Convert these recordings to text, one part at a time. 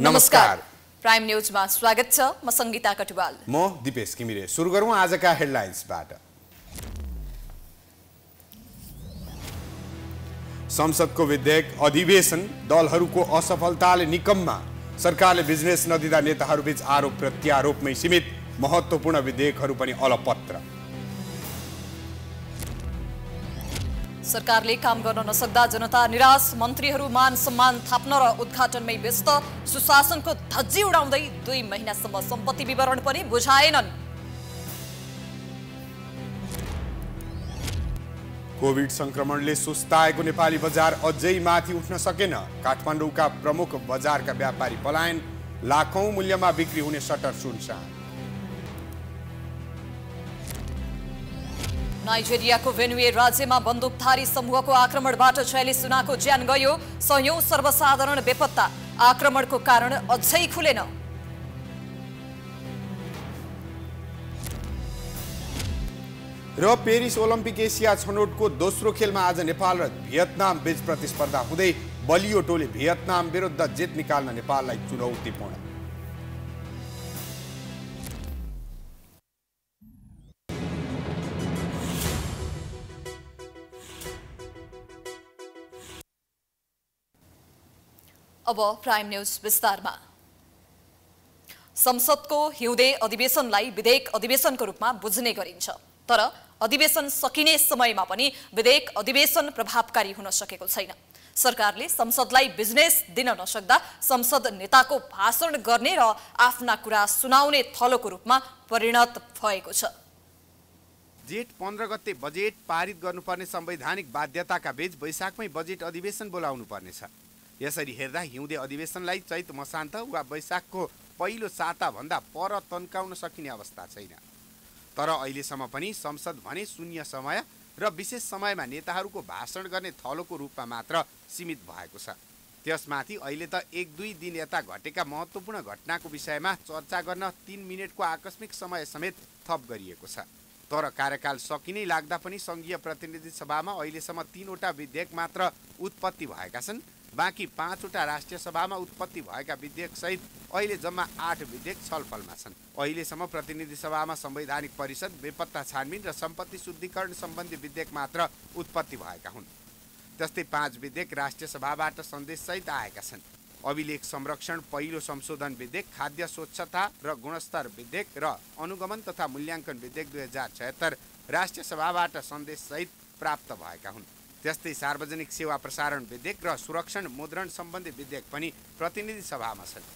नमस्कार। प्राइम न्युजमा स्वागत छ म सङ्गीता कटुवाल। म दिपेश किमिरे। सुरु गरौँ आजका हेडलाइन्सबाट। संसदको विधेयक अधिवेशन दलहरूको असफलताले निकममा। सरकारले बिजनेस नदिँदा नेताहरूबीच आरोप प्रत्यारोपमै सीमित। महत्त्वपूर्ण विधेयकहरू पनि अलपत्र। सरकारले काम गर्न नसक्दा जनता निराश। मन्त्रीहरू मान सम्मान थाप्न र उद्घाटनमै व्यस्त। सुशासनको धज्जी उडाउँदै दुई महिनासम्म सम्पत्ति विवरण पनि बुझाएनन्। कोभिड सङ्क्रमणले सुस्ताएको नेपाली बजार अझै माथि उठ्न सकेन। काठमाडौँका प्रमुख बजारका व्यापारी पलायन लाखौँ मूल्यमा बिक्री हुने सटर सुनसान। नाइजेरियाको भेनुए राज्यमा बन्दुकधारी समूहको आक्रमणबाट छयालिस जनाको ज्यान गयो। सयौं सर्वसाधारण बेपत्ता आक्रमणको कारण अझै खुलेन। र पेरिस ओलम्पिक एसिया छनौटको दोस्रो खेलमा आज नेपाल र भियतनाम बीच प्रतिस्पर्धा हुँदै बलियो टोली भियतनाम विरुद्ध जित निकाल्न नेपाललाई चुनौतीपूर्ण। अब प्राइम न्युज विस्तारमा संसदको हिउँदे अधिवेशनलाई विधेयक अधिवेशनको रूपमा बुझ्ने गरिन्छ। तर अधिवेशन सकिने समयमा पनि विधेयक अधिवेशन प्रभावकारी हुन सकेको छैन। सरकारले संसदलाई बिजनेस दिन नसक्दा संसद नेताको भाषण गर्ने र आफ्ना कुरा सुनाउने थलोको रूपमा परिणत भएको छ। जेठ पन्ध्र गते बजेट पारित गर्नुपर्ने संवैधानिक बाध्यताका बीच वैशाखमै बजेट अधिवेशन बोलाउनु पर्नेछ यसरी हेर्दा हिउँदे अधिवेशनलाई चैत मसान्त वा वैशाखको पहिलो साताभन्दा पर तन्काउन सकिने अवस्था छैन। तर अहिलेसम्म पनि संसद भने शून्य समय र विशेष समयमा नेताहरूको भाषण गर्ने थलोको रूपमा मात्र सीमित भएको छ। त्यसमाथि अहिले त एक दुई दिन यता घटेका महत्त्वपूर्ण घटनाको विषयमा चर्चा गर्न तिन मिनटको आकस्मिक समय समेत थप गरिएको छ। तर कार्यकाल सकिनै लाग्दा पनि सङ्घीय प्रतिनिधि सभामा अहिलेसम्म तिनवटा विधेयक मात्र उत्पत्ति भएका छन्। बाँकी पाँचवटा राष्ट्रिय सभामा उत्पत्ति भएका विधेयकसहित अहिले जम्मा आठ विधेयक छलफलमा छन्। अहिलेसम्म प्रतिनिधि सभामा संवैधानिक परिषद बेपत्ता छानबिन र सम्पत्ति शुद्धिकरण सम्बन्धी विधेयक मात्र उत्पत्ति भएका हुन्। त्यस्तै पाँच विधेयक राष्ट्रिय सभाबाट सन्देशसहित आएका छन्। अभिलेख संरक्षण पहिलो संशोधन विधेयक खाद्य स्वच्छता र गुणस्तर विधेयक र अनुगमन तथा मूल्याङ्कन विधेयक दुई हजार छयत्तर राष्ट्रिय सभाबाट सन्देशसहित प्राप्त भएका हुन्। त्यस्तै सार्वजनिक सेवा प्रसारण विधेयक र सुरक्षण मुद्रण सम्बन्धी विधेयक पनि प्रतिनिधि सभामा छन्।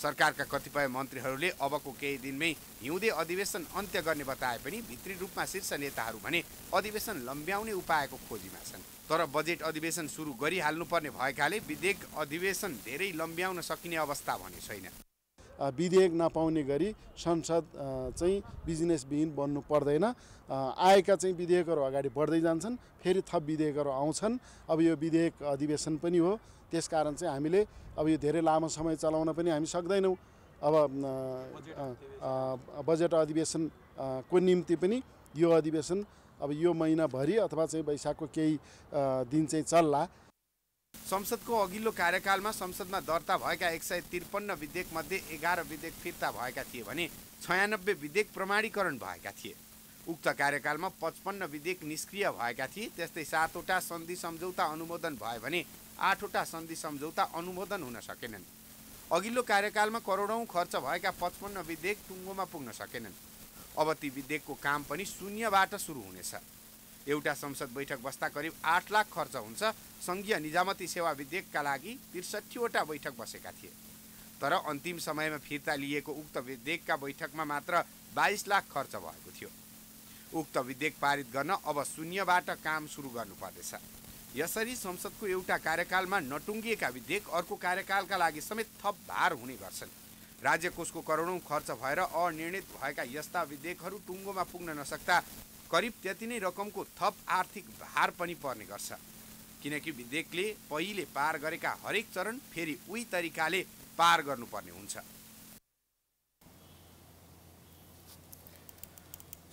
सरकारका कतिपय मन्त्रीहरूले अबको केही दिनमै हिउँदे अधिवेशन अन्त्य गर्ने बताए पनि भित्री रूपमा शीर्ष नेताहरू भने अधिवेशन लम्ब्याउने उपायको खोजीमा छन्। तर बजेट अधिवेशन सुरु गरिहाल्नुपर्ने भएकाले विधेयक अधिवेशन धेरै लम्ब्याउन सकिने अवस्था भने छैन। विधेयक नपाउने गरी संसद चाहिँ बिजनेसविहीन बन्नु पर्दैन। आएका चाहिँ विधेयकहरू अगाडि बढ्दै जान्छन् फेरि थप विधेयकहरू आउँछन्। अब यो विधेयक अधिवेशन पनि हो त्यसकारण चाहिँ हामीले अब यो धेरै लामो समय चलाउन पनि हामी सक्दैनौँ। अब बजेट अधिवेशनको निम्ति पनि यो अधिवेशन अब यो महिनाभरि अथवा चाहिँ वैशाखको केही दिन चाहिँ चल्ला। संसदको अघिल्लो कार्यकालमा संसदमा दर्ता भएका एक सय त्रिपन्न विधेयक मध्ये एघार विधेयक फिर्ता भएका थिए भने छयानब्बे विधेयक प्रमाणीकरण भएका थिए। उक्त कार्यकालमा पचपन्न विधेयक निष्क्रिय भएका थिए त्यस्तै सातवटा सन्धि सम्झौता अनुमोदन भयो भने आठवटा सन्धि सम्झौता अनुमोदन हुन सकेनन्। अघिल्लो कार्यकालमा करोडौँ खर्च भएका पचपन्न विधेयक टुङ्गोमा पुग्न सकेनन्। अब ती विधेयकको काम पनि शून्यबाट सुरु हुनेछ। एउटा संसद बैठक बस्दा करिब आठ लाख खर्च हुन्छ। सङ्घीय निजामती सेवा विधेयकका लागि त्रिसठीवटा बैठक बसेका थिए। तर अन्तिम समयमा फिर्ता लिएको उक्त विधेयकका बैठकमा मात्र बाइस लाख खर्च भएको थियो। उक्त विधेयक पारित गर्न अब शून्यबाट काम सुरु गर्नुपर्नेछ। यसरी संसदको एउटा कार्यकालमा नटुङ्गिएका विधेयक अर्को कार्यकालका लागि समेत थप भार हुने गर्छन्। राज्य कोषको करोडौँ खर्च भएर अनिर्णित भएका यस्ता विधेयकहरू टुङ्गोमा पुग्न नसक्दा करिब त्यति नै रकमको थप आर्थिक भार पनि पर्ने गर्छ। किनकि विधेयकले पहिले पार गरेका हरेक चरण फेरि उही तरिकाले पार गर्नुपर्ने हुन्छ।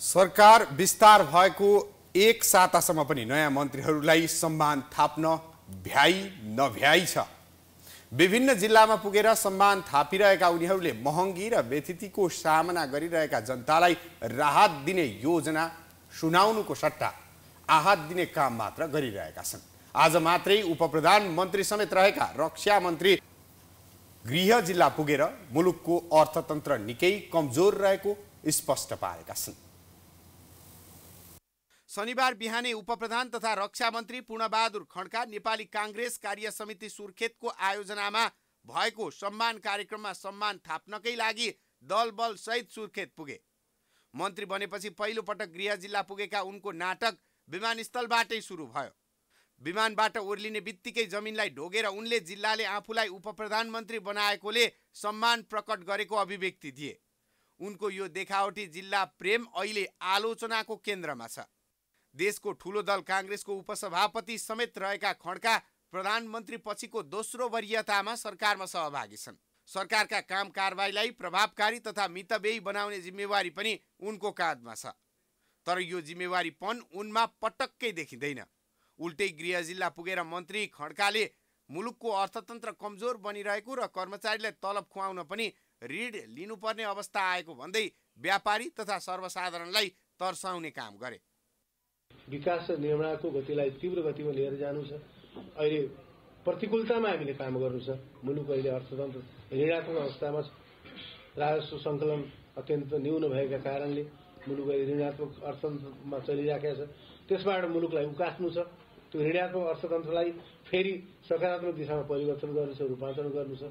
सरकार विस्तार भएको एक सातासम्म पनि नयाँ मन्त्रीहरूलाई सम्मान थाप्न भ्याइ नभ्याइ छ। विभिन्न जिल्लामा पुगेर सम्मान थापिरहेका उनीहरूले महँगी र व्यथितिको सामना गरिरहेका जनतालाई राहत दिने योजना सुनाउनुको सट्टा आहत दिने काम मात्र गरिरहेका छन्। आज मात्रै उप प्रधानमन्त्री समेत रहेका रक्षा मन्त्री गृह जिल्ला पुगेर मुलुकको अर्थतन्त्र निकै कमजोर रहेको स्पष्ट पारेका छन्। शनिबार बिहानै उपप्रधान तथा रक्षा मन्त्री पूर्णबहादुर खड्का नेपाली काङ्ग्रेस कार्य समिति सुर्खेतको आयोजनामा भएको सम्मान कार्यक्रममा सम्मान थाप्नकै लागि दल बल सहित सुर्खेत पुगे। मन्त्री बनेपछि पहिलोपटक गृह जिल्ला पुगेका उनको नाटक विमानस्थलबाटै सुरु भयो। विमानबाट ओर्लिने बित्तिकै जमिनलाई ढोगेर उनले जिल्लाले आफूलाई उप प्रधानमन्त्री बनाएकोले सम्मान प्रकट गरेको अभिव्यक्ति दिए। उनको यो देखावटी जिल्ला प्रेम अहिले आलोचनाको केन्द्रमा छ। देशको ठुलो दल काङ्ग्रेसको उपसभापति समेत रहेका खड्का प्रधानमन्त्री पछिको दोस्रो वरियतामा सरकारमा सहभागी छन्। सरकारका काम कारवाहीलाई प्रभावकारी तथा मितव्ययी बनाउने जिम्मेवारी पनि उनको काँधमा छ। तर यो जिम्मेवारीपन उनमा पटक्कै देखिँदैन। उल्टै गृह जिल्ला पुगेर मन्त्री खड्काले मुलुकको अर्थतन्त्र कमजोर बनिरहेको र कर्मचारीलाई तलब खुवाउन पनि ऋण लिनुपर्ने अवस्था आएको भन्दै व्यापारी तथा सर्वसाधारणलाई तर्साउने काम गरे। विकास र निर्माणको गतिलाई तीव्र गतिमा लिएर जानु छ। अहिले प्रतिकूलतामा हामीले काम गर्नु छ। मुलुक अहिले अर्थतन्त्र ऋणात्मक अवस्थामा राजस्व सङ्कलन अत्यन्त न्यून भएका कारणले मुलुक ऋणात्मक अर्थतन्त्रमा चलिरहेका छ। त्यसबाट मुलुकलाई उकास्नु छ। त्यो ऋणात्मक अर्थतन्त्रलाई फेरि सकारात्मक दिशामा परिवर्तन गर्नु छ रूपान्तरण गर्नु छ।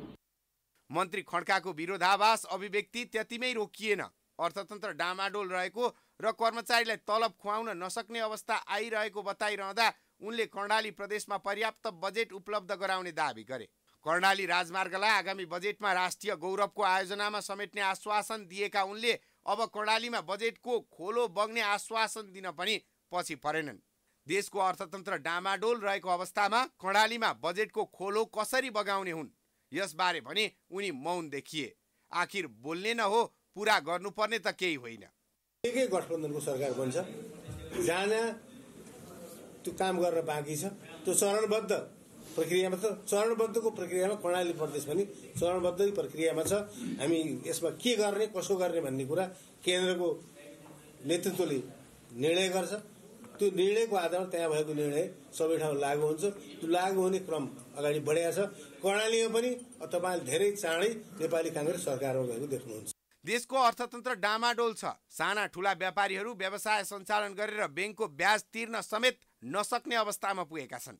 मन्त्री खड्काको विरोधाभास अभिव्यक्ति त्यतिमै रोकिएन। अर्थतन्त्र डामाडोल रहेको र कर्मचारीलाई तलब खुवाउन नसक्ने अवस्था आइरहेको बताइरहँदा उनले कर्णाली प्रदेशमा पर्याप्त बजेट उपलब्ध गराउने दावी गरे। कर्णाली राजमार्गलाई आगामी बजेटमा राष्ट्रिय गौरवको आयोजनामा समेट्ने आश्वासन दिएका उनले अब कर्णालीमा बजेटको खोलो बग्ने आश्वासन दिन पनि पछि परेनन्। देशको अर्थतन्त्र डामाडोल रहेको अवस्थामा कर्णालीमा बजेटको खोलो कसरी बगाउने हुन् यसबारे भने उनी मौन देखिए। आखिर बोल्ने न हो पुरा गर्नुपर्ने त केही होइन। एकै गठबन्धनको सरकार बन्छ? जहाँ त्यो काम गरेर बाँकी छ त्यो चरणबद्ध प्रक्रियामा छ चरणबद्धको प्रक्रियामा कर्णाली प्रदेश पनि चरणबद्ध प्रक्रियामा छ। हामी यसमा के गर्ने कसो गर्ने भन्ने कुरा केन्द्रको नेतृत्वले निर्णय गर्छ। त्यो निर्णयको आधारमा त्यहाँ भएको निर्णय सबै ठाउँ लागू हुन्छ। त्यो लागू हुने क्रम अगाडि बढेको छ। कर्णालीमा पनि तपाईँले धेरै चाँडै नेपाली काङ्ग्रेस सरकारमा गएको देख्नुहुन्छ। देशको अर्थतन्त्र डामाडोल छ। साना ठुला व्यापारीहरू व्यवसाय सञ्चालन गरेर ब्याङ्कको ब्याज तिर्न समेत नसक्ने अवस्थामा पुगेका छन्।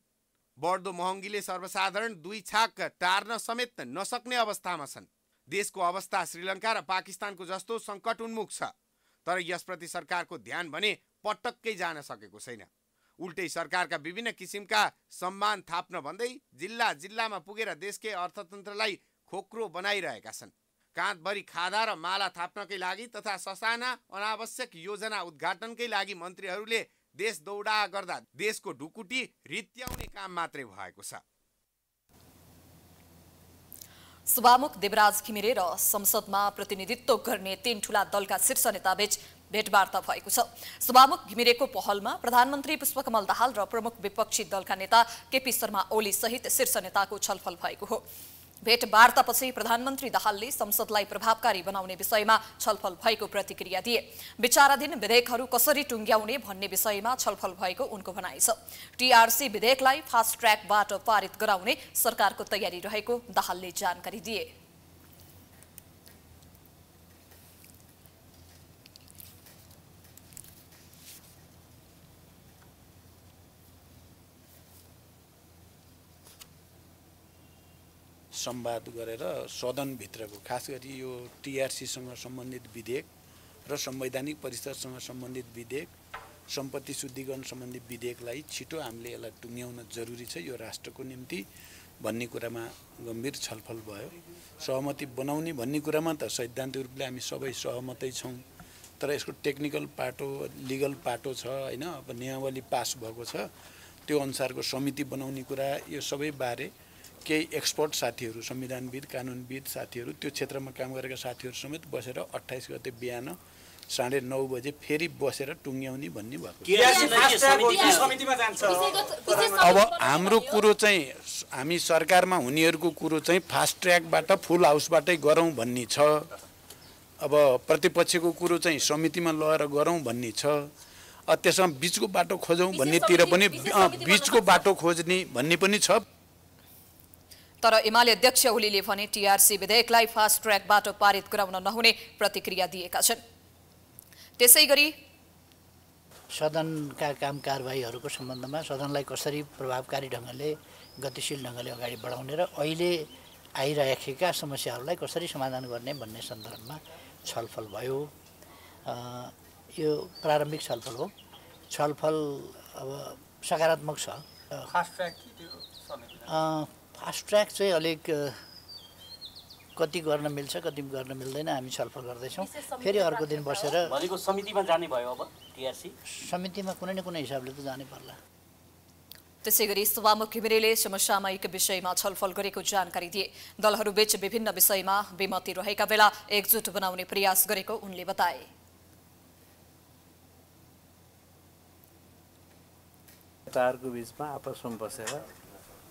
बढ्दो महँगीले सर्वसाधारण दुई छाक टार्न समेत नसक्ने अवस्थामा छन्। देशको अवस्था श्रीलङ्का र पाकिस्तानको जस्तो सङ्कट उन्मुख छ तर यसप्रति सरकारको ध्यान भने पटक्कै जान सकेको छैन। उल्टै सरकारका विभिन्न किसिमका सम्मान थाप्न भन्दै जिल्ला जिल्लामा पुगेर देशकै अर्थतन्त्रलाई खोक्रो बनाइरहेका छन्। काँधभरि खादा र माला थाप्नकै लागि तथा ससाना अनावश्यक योजना उद्घाटनकै लागि मन्त्रीहरूले देश दौडा गर्दा देशको ढुकुटी रित्याउने काम मात्रै भएको छ। सभामुख देवराज घिमिरे र संसदमा प्रतिनिधित्व गर्ने तीन ठूला दलका शीर्ष नेताबीच भेटवार्ता भएको छ। सभामुख घिमिरेको पहलमा प्रधानमन्त्री पुष्पकमल दाहाल र प्रमुख विपक्षी दलका नेता केपी शर्मा ओली सहित शीर्ष नेताको छलफल भएको हो। भेटवार्तापछि प्रधानमन्त्री दाहालले संसदलाई प्रभावकारी बनाउने विषयमा छलफल भएको प्रतिक्रिया दिए। विचाराधीन विधेयकहरू कसरी टुङ्ग्याउने भन्ने विषयमा छलफल भएको उनको भनाइ छ। टीआरसी विधेयकलाई फास्ट ट्र्याकबाट पारित गराउने सरकारको तयारी रहेको दाहालले जानकारी दिए। संवाद गरेर सदनभित्रको खास गरी यो टिआरसीसँग सम्बन्धित विधेयक र संवैधानिक परिषदसँग सम्बन्धित विधेयक सम्पत्ति शुद्धिकरण सम्बन्धी विधेयकलाई छिटो हामीले यसलाई टुङ्ग्याउन जरुरी छ यो राष्ट्रको निम्ति भन्ने कुरामा गम्भीर छलफल भयो। सहमति बनाउने भन्ने कुरामा त सैद्धान्तिक रूपले हामी सबै सहमतै छौँ तर यसको टेक्निकल पाटो लिगल पाटो छ होइन? अब नियमावली पास भएको छ। त्यो अनुसारको समिति बनाउने कुरा यो सबै बारे केही एक्सपर्ट साथीहरू संविधानविद कानुनविद साथीहरू त्यो क्षेत्रमा काम गरेका साथीहरू समेत बसेर अठाइस गते बिहान साढे नौ बजे फेरि बसेर टुङ्ग्याउने भन्ने भएको अब हाम्रो कुरो चाहिँ हामी सरकारमा हुनेहरूको कुरो चाहिँ फास्ट ट्र्याकबाट फुल हाउसबाटै गरौँ भन्ने छ। अब प्रतिपक्षको कुरो चाहिँ समितिमा लगेर गरौँ भन्ने छ। अ, त्यसमा बिचको बाटो खोजौँ भन्नेतिर पनि बिचको बाटो खोज्ने भन्ने पनि छ। तर एमाले अध्यक्ष ओलीले भने टीआरसी विधेयकलाई फास्ट ट्र्याकबाट पारित गराउन नहुने प्रतिक्रिया दिएका छन्। त्यसै गरी सदनका काम कारवाहीहरूको सम्बन्धमा सदनलाई कसरी प्रभावकारी ढङ्गले गतिशील ढङ्गले अगाडि बढाउने र अहिले आइरहेका समस्याहरूलाई कसरी समाधान गर्ने भन्ने सन्दर्भमा छलफल भयो। अ, यो प्रारम्भिक छलफल हो। छलफल अब सकारात्मक छ। अ, फास्ट ट्र्याक चाहिँ अलिक कति गर्न मिल्छ कति गर्न मिल्दैन हामी छलफल गर्दैछौँ। फेरि अर्को दिन बसेर समितिमा जाने भयो अब टिआरसी? समितिमा कुनै न कुनै हिसाबले त जानै पर्ला। त्यसै गरी सभामुख घिमिरेले समसामयिक विषयमा छलफल गरेको जानकारी दिए। दलहरूबीच विभिन्न विषयमा विमति रहेका बेला एकजुट बनाउने प्रयास गरेको उनले बताए। नेताहरूको बिचमा आपसमा बसेर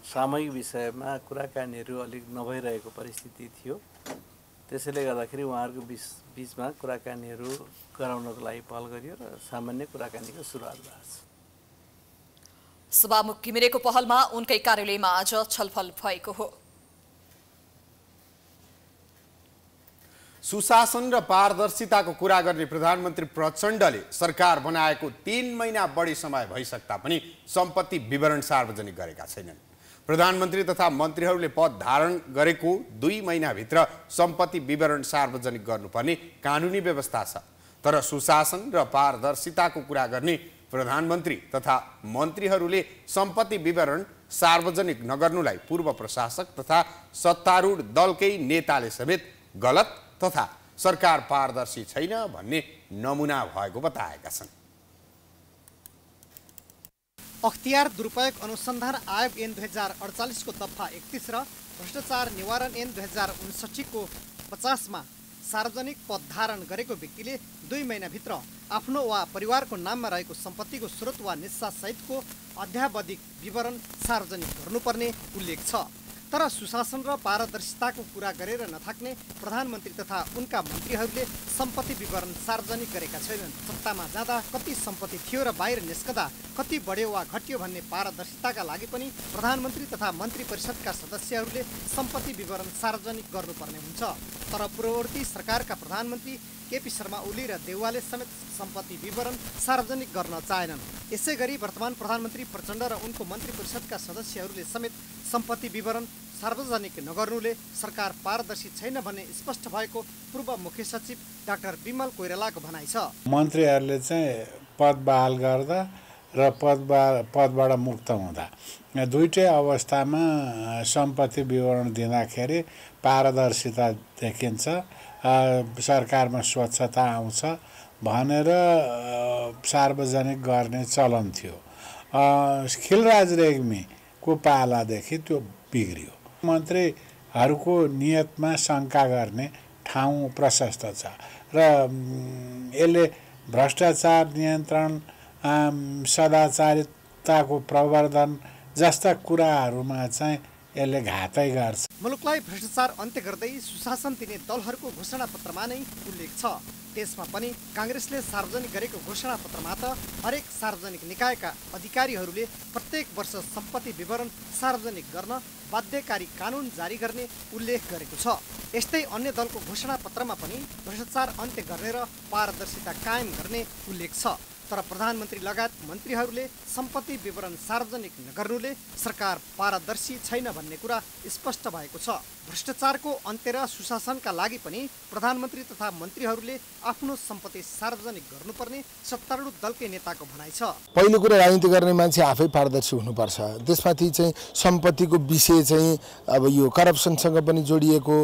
सामूहिक विषयमा कुराकानीहरू अलिक नभइरहेको परिस्थिति थियो। त्यसैले गर्दाखेरि उहाँहरूको बिच बिचमा कुराकानीहरू गराउनको लागि पहल गरियो र सामान्य कुराकानीको सुरुवात भएको छ। सभामुख घिमिरेको पहलमा उनकै कार्यालयमा आज छलफल भएको हो। सुशासन र पारदर्शिताको कुरा गर्ने प्रधानमन्त्री प्रचण्डले सरकार बनाएको तीन महिना बढी समय भइसक्दा पनि सम्पत्ति विवरण सार्वजनिक गरेका छैनन्। प्रधानमन्त्री तथा मन्त्रीहरूले पद धारण गरेको दुई महिनाभित्र सम्पत्ति विवरण सार्वजनिक गर्नुपर्ने कानुनी व्यवस्था छ। तर सुशासन र पारदर्शिताको कुरा गर्ने प्रधानमन्त्री तथा मन्त्रीहरूले सम्पत्ति विवरण सार्वजनिक नगर्नुलाई पूर्व प्रशासक तथा सत्तारूढ दलकै नेताले समेत गलत तथा सरकार पारदर्शी छैन भन्ने नमुना भएको बताएका छन्। अख्तियार दुरुपयोग अनुसन्धान आयोग ऐन दुई हजार अडचालिसको दफा एकतिस र भ्रष्टाचार निवारण ऐन दुई हजार उन्सठीको पचासमा सार्वजनिक पद धारण गरेको व्यक्तिले दुई महिनाभित्र आफ्नो वा परिवारको नाममा रहेको सम्पत्तिको स्रोत वा निस्सा सहितको अध्यावधिक विवरण सार्वजनिक गर्नुपर्ने उल्लेख छ। तर सुशासन र पारदर्शिताको कुरा गरेर नथाक्ने प्रधानमन्त्री तथा उनका मन्त्रीहरूले सम्पत्ति विवरण सार्वजनिक गरेका छैनन्। सत्तामा जाँदा कति सम्पत्ति थियो र बाहिर निस्कदा कति बढ्यो वा घट्यो भन्ने पारदर्शिताका लागि पनि प्रधानमन्त्री तथा मन्त्री परिषदका सदस्यहरूले सम्पत्ति विवरण सार्वजनिक गर्नुपर्ने हुन्छ। तर पूर्ववर्ती सरकारका प्रधानमन्त्री केपी शर्मा ओली र देउवाले समेत सम्पत्ति विवरण सार्वजनिक गर्न चाहेनन्। यसै गरी वर्तमान प्रधानमन्त्री प्रचण्ड र उनको मन्त्री परिषदका सदस्यहरूले समेत सम्पत्ति विवरण सार्वजनिक नगर्नुले सरकार पारदर्शी छैन भन्ने स्पष्ट भएको पूर्व मुख्य सचिव डाक्टर विमल कोइरालाको भनाइ छ। मन्त्रीहरूले चाहिँ पद बहाल गर्दा र पद बा- पदबाट मुक्त हुँदा। दुइटै अवस्थामा सम्पत्ति विवरण दिँदाखेरि पारदर्शिता देखिन्छ। सरकारमा स्वच्छता आउँछ भनेर सार्वजनिक गर्ने चलन थियो। खिलराज रेग्मीको पालादेखि त्यो बिग्रियो। मन्त्रीहरूको नियतमा शङ्का गर्ने ठाउँ प्रशस्त छ र यसले भ्रष्टाचार नियन्त्रण सदाचारिताको प्रवर्धन जस्ता कुराहरूमा चाहिँ यसले घातै गर्छ। मुलुकलाई भ्रष्टाचार अन्त्य गर्दै सुशासन दिने दलहरूको घोषणापत्रमा नै उल्लेख छ। त्यसमा पनि काङ्ग्रेसले सार्वजनिक गरेको घोषणापत्रमा त हरेक सार्वजनिक निकायका अधिकारीहरूले प्रत्येक वर्ष सम्पत्ति विवरण सार्वजनिक गर्न बाध्यकारी कानुन जारी गर्ने उल्लेख गरेको छ। यस्तै अन्य दलको घोषणापत्रमा पनि भ्रष्टाचार अन्त्य गर्ने र पारदर्शिता कायम गर्ने उल्लेख छ। तर प्रधानमन्त्री लगायत मन्त्रीहरूले सम्पत्ति विवरण सार्वजनिक नगर्नुले सरकार पारदर्शी छैन भन्ने कुरा स्पष्ट भएको छ। भ्रष्टाचारको अन्त्य र सुशासनका लागि पनि प्रधानमन्त्री तथा मन्त्रीहरूले आफ्नो सम्पत्ति सार्वजनिक गर्नुपर्ने सत्तारूढ दलकै नेताको भनाइ छ। पहिलो कुरा राजनीति गर्ने मान्छे आफै पारदर्शी हुनुपर्छ। त्यसमाथि चाहिँ सम्पत्तिको विषय चाहिँ अब यो करप्सनसँग पनि जोडिएको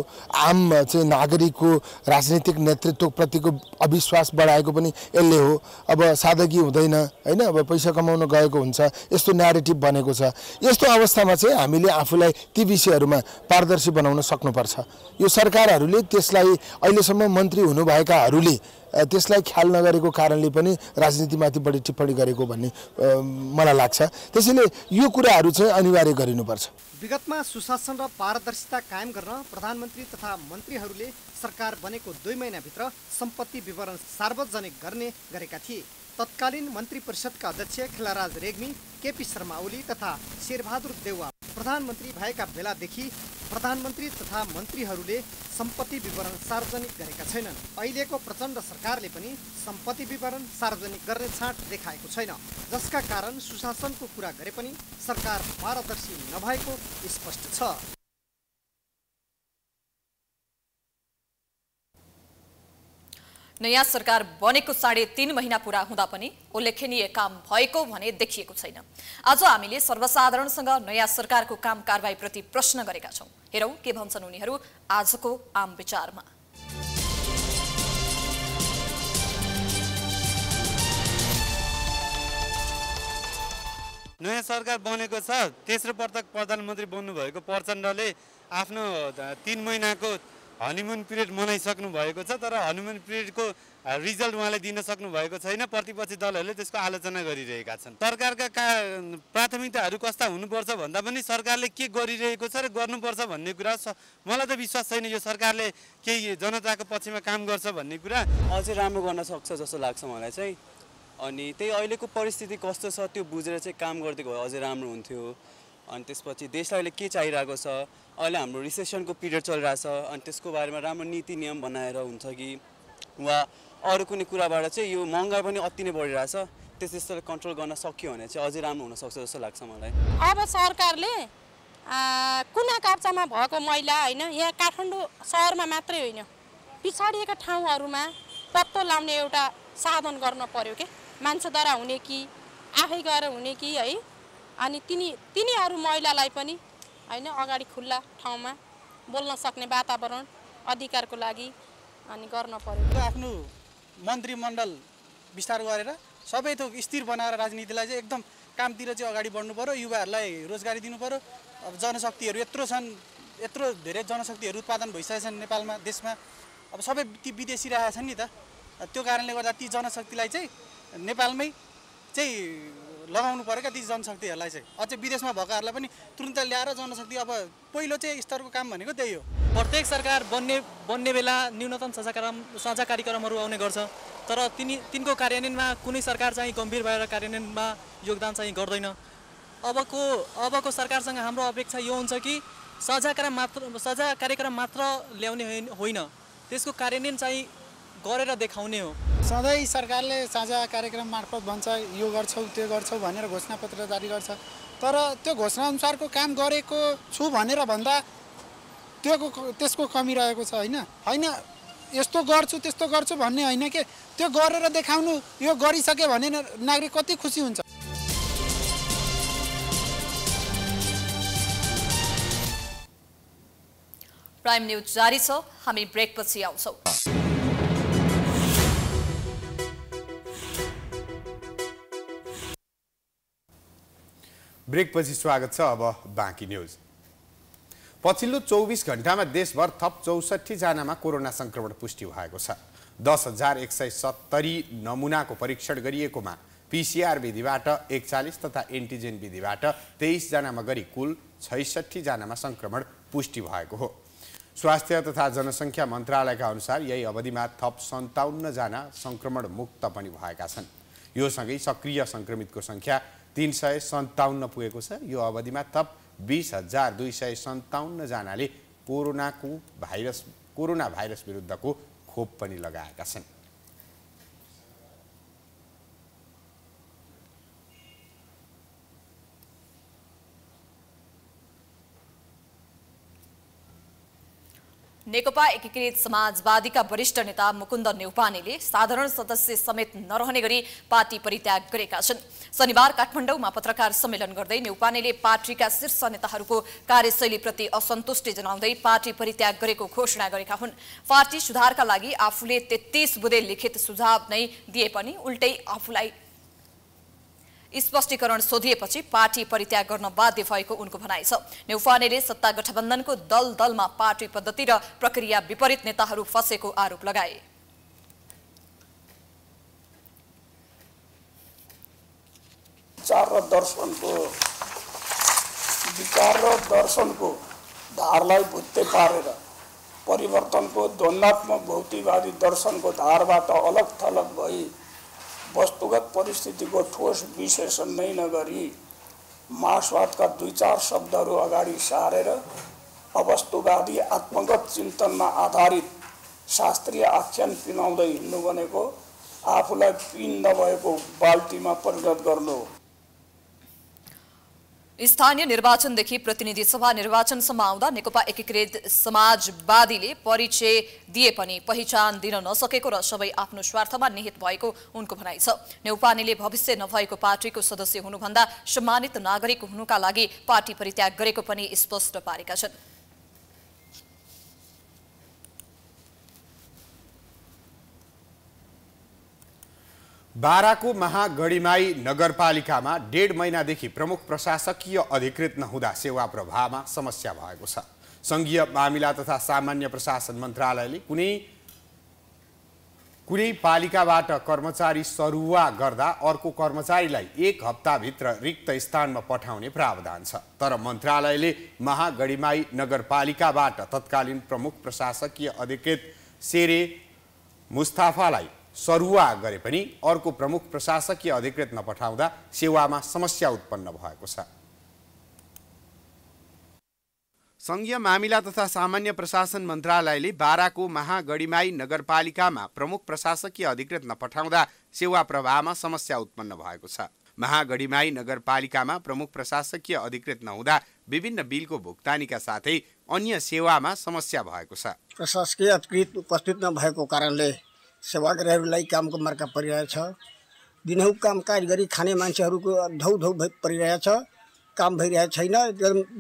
आम चाहिँ नागरिकको राजनीतिक नेतृत्वप्रतिको अविश्वास बढाएको पनि यसले हो। अब सादगी हुँदैन होइन? अब पैसा कमाउन गएको हुन्छ यस्तो न्यारेटिभ बनेको छ। यस्तो अवस्थामा चाहिँ हामीले आफूलाई ती विषयहरूमा पारदर्शी बनाउन सक्नुपर्छ। यो सरकारहरूले त्यसलाई अहिलेसम्म मन्त्री हुनुभएकाहरूले त्यसलाई ख्याल नगरेको कारणले पनि राजनीतिमाथि बढी टिप्पणी गरेको भन्ने मलाई लाग्छ। त्यसैले यो कुराहरू चाहिँ अनिवार्य गरिनुपर्छ। विगतमा सुशासन र पारदर्शिता कायम गर्न प्रधानमन्त्री तथा मन्त्रीहरूले सरकार बनेको दुई महिनाभित्र सम्पत्ति विवरण सार्वजनिक गर्ने गरेका थिए। तत्कालीन मन्त्री परिषदका अध्यक्ष खिलाराज रेग्मी केपी शर्मा ओली तथा शेरबहादुर देउवा प्रधानमन्त्री भएका बेलादेखि प्रधानमन्त्री तथा मन्त्रीहरूले सम्पत्ति विवरण सार्वजनिक गरेका छैनन्। अहिलेको प्रचण्ड सरकारले पनि सम्पत्ति विवरण सार्वजनिक गर्ने छाँट देखाएको छैन। जसका कारण सुशासनको कुरा गरे पनि सरकार पारदर्शी नभएको स्पष्ट छ। नयाँ सरकार बनेको साढे तीन महिना पुरा हुँदा पनि उल्लेखनीय काम भएको भने देखिएको छैन। आज हामीले सर्वसाधारणसँग नयाँ सरकारको काम कारवाहीप्रति प्रश्न गरेका छौँ। हेरौँ के भन्छन् उनीहरू? आजको आम विचारमा। नयाँ सरकार बनेको छ। तेस्रो पटक प्रधानमन्त्री बन्नुभएको प्रचण्डले आफ्नो तिन महिनाको हनिमुन पिरियड मनाइसक्नु भएको छ तर हनिमुन पिरियडको रिजल्ट उहाँले दिन सक्नु भएको छैन। प्रतिपक्षी दलहरूले त्यसको आलोचना गरिरहेका छन्। सरकारका का प्राथमिकताहरू कस्ता हुनुपर्छ भन्दा पनि सरकारले के गरिरहेको छ र गर्नुपर्छ भन्ने कुरा मलाई त विश्वास छैन यो सरकारले केही जनताको पक्षमा काम गर्छ भन्ने कुरा। अझै राम्रो गर्न सक्छ जस्तो लाग्छ मलाई चाहिँ। अनि त्यही अहिलेको परिस्थिति कस्तो छ त्यो बुझेर चाहिँ काम गरिदिएको अझै राम्रो हुन्थ्यो। अनि त्यसपछि देशलाई अहिले के चाहिरहेको छ? अहिले हाम्रो रिसेसनको पिरियड चलिरहेछ अनि त्यसको बारेमा राम्रो नीति नियम बनाएर हुन्छ कि? वा अरू कुनै कुराबाट चाहिँ यो महँगाई पनि अति नै बढिरहेछ त्यस त्यस्तोले कन्ट्रोल गर्न सक्यो भने चाहिँ अझै राम्रो हुनसक्छ जस्तो लाग्छ मलाई। अब सरकारले कुना काप्चामा भएको महिला होइन यहाँ काठमाडौँ सहरमा मात्रै होइन। पिछाडिएका ठाउँहरूमा पत्तो लाउने एउटा साधन गर्न पर्यो के? मान्छेद्वारा हुने कि आफै गएर हुने कि है? अनि तिनी तिनीहरू महिलालाई पनि होइन अगाडि खुल्ला ठाउँमा बोल्न सक्ने वातावरण अधिकारको लागि अनि गर्न पर्यो। आफ्नो मन्त्रीमण्डल विस्तार गरेर सबै थोक स्थिर बनाएर राजनीतिलाई चाहिँ एकदम कामतिर चाहिँ अगाडि बढ्नु पऱ्यो युवाहरूलाई रोजगारी दिनु पऱ्यो अब जनशक्तिहरू यत्रो छन् यत्रो धेरै जनशक्तिहरू उत्पादन भइसकेका छन् नेपालमा देशमा। अब सबै ती विदेशी रहेका छन् नि त। त्यो कारणले गर्दा ती जनशक्तिलाई चाहिँ नेपालमै चाहिँ लगाउनु पऱ्यो क्या ती जनशक्तिहरूलाई चाहिँ। अझै विदेशमा भएकाहरूलाई पनि तुरन्त ल्याएर जनशक्ति अब पहिलो चाहिँ स्तरको काम भनेको त्यही हो। प्रत्येक सरकार बन्ने बन्ने बेला न्यूनतम कार्यक्रम साझा कार्यक्रमहरू आउने गर्छ। तर तिनी तिनको कार्यान्वयनमा कुनै सरकार चाहिँ गम्भीर भएर कार्यान्वयनमा योगदान चाहिँ गर्दैन। अबको अबको सरकारसँग हाम्रो अपेक्षा यो हुन्छ कि साझा मात्र साझा कार्यक्रम मात्र ल्याउने होइन। त्यसको कार्यान्वयन चाहिँ गरेर देखाउने हो। सधैँ सरकारले साझा कार्यक्रम मार्फत भन्छ यो गर्छौ त्यो गर्छौ भनेर घोषणापत्र जारी गर्छ। तर त्यो घोषणाअनुसारको काम गरेको छु भनेर भन्दा त्यो त्यसको कमी रहेको छ होइन? होइन यस्तो गर्छु त्यस्तो गर्छु भन्ने होइन के? त्यो गरेर देखाउनु यो गरिसक्यो भने नागरिक कति खुसी हुन्छ। प्राइम न्युज जारी छ हामी ब्रेकपछि आउँछौँ। ब्रेकपछि स्वागत छ अब बाँकी न्युज। पछिल्लो चौबिस घन्टामा देशभर थप चौसठीजनामा कोरोना सङ्क्रमण पुष्टि भएको छ। दस हजार एक सय सत्तरी नमुनाको परीक्षण गरिएकोमा पिसिआर विधिबाट एकचालिस तथा एन्टिजेन विधिबाट तेइसजनामा गरी कुल छैसठीजनामा सङ्क्रमण पुष्टि भएको हो। स्वास्थ्य तथा जनसङ्ख्या मन्त्रालयका अनुसार यही अवधिमा थप सन्ताउन्नजना सङ्क्रमण मुक्त पनि भएका छन्। यो सँगै सक्रिय सङ्क्रमितको सङ्ख्या तिन सय सन्ताउन्न पुगेको छ। यो अवधिमा थप बिस हजार दुई सय सन्ताउन्नजनाले कोरोनाको भाइरस कोरोना भाइरस विरुद्धको खोप पनि लगाएका छन्। नेकपा एकीकृत समाजवादीका वरिष्ठ नेता मुकुन्द नेउपानेले साधारण सदस्य समेत नरहने गरी पार्टी परित्याग गरेका छन्। शनिबार काठमाडौँमा पत्रकार सम्मेलन गर्दै नेउपानेले पार्टीका शीर्ष नेताहरूको कार्यशैलीप्रति असन्तुष्टि जनाउँदै पार्टी परित्याग गरेको घोषणा गरेका हुन्। पार्टी सुधारका लागि आफूले तेत्तिस बुधे लिखित सुझाव नै दिए पनि उल्टै आफूलाई स्पष्टीकरण सोधिएपछि पार्टी परित्याग गर्न बाध्य भएको उनको भनाइ छ। नेउफानेले सत्ता गठबन्धनको दल दलमा पार्टी पद्धति र प्रक्रिया विपरीत नेताहरू फँसेको आरोप लगाए। विचार र दर्शनको विचार र दर्शनको धारलाई भुत्ते पारेर परिवर्तनको द्वन्दात्मक भौतिकवादी दर्शनको धारबाट अलग थलग भई वस्तुगत परिस्थितिको ठोस विश्लेषण नै नगरी मार्क्सवादका दुई चार शब्दहरू अगाडि सारेर अवस्तुवादी आत्मगत चिन्तनमा आधारित शास्त्रीय आख्यान पिनाउँदै हिँड्नु भनेको आफूलाई पिन नभएको बाल्टीमा परिणत गर्नु हो। स्थानीय निर्वाचनदेखि प्रतिनिधि सभा निर्वाचनसम्म आउँदा नेकपा एकीकृत समाजवादीले परिचय दिए पनि पहिचान दिन नसकेको र सबै आफ्नो स्वार्थमा निहित भएको उनको भनाइ छ। नेउपानेले भविष्य नभएको पार्टीको सदस्य हुनुभन्दा सम्मानित नागरिक हुनुका लागि पार्टी परित्याग गरेको पनि स्पष्ट पारेका छन्। बाराको महागढीमाई नगरपालिकामा डेढ महिनादेखि प्रमुख प्रशासकीय अधिकृत नहुँदा सेवा प्रवाहमा समस्या भएको छ। सङ्घीय मामिला तथा सामान्य प्रशासन मन्त्रालयले कुनै कुनै पालिकाबाट कर्मचारी सरुवा गर्दा अर्को कर्मचारीलाई एक हप्ताभित्र रिक्त स्थानमा पठाउने प्रावधान छ। तर मन्त्रालयले महागढीमाई नगरपालिकाबाट तत्कालीन प्रमुख प्रशासकीय अधिकृत सेरे मुस्ताफालाई सरुवा गरे पनि अर्को प्रमुख प्रशासकीय अधिकृत नपठाउँदा सेवामा समस्या उत्पन्न भएको छ। सङ्घीय मामिला तथा सामान्य प्रशासन मन्त्रालयले बाराको महागढीमाई नगरपालिकामा प्रमुख प्रशासकीय अधिकृत नपठाउँदा सेवा प्रवाहमा समस्या उत्पन्न भएको छ। महागढीमाई नगरपालिकामा प्रमुख प्रशासकीय अधिकृत नहुँदा विभिन्न बिलको भुक्तानीका साथै अन्य सेवामा समस्या भएको छ। प्रशासकीय अधिकृत उपस्थित नभएको कारणले सेवाग्राहीहरूलाई कामको मर्का परिरहेछ दिनहुँ काम कार्य गरी खाने मान्छेहरूको धौ धौ परिरहेछ काम भइरहेको छैन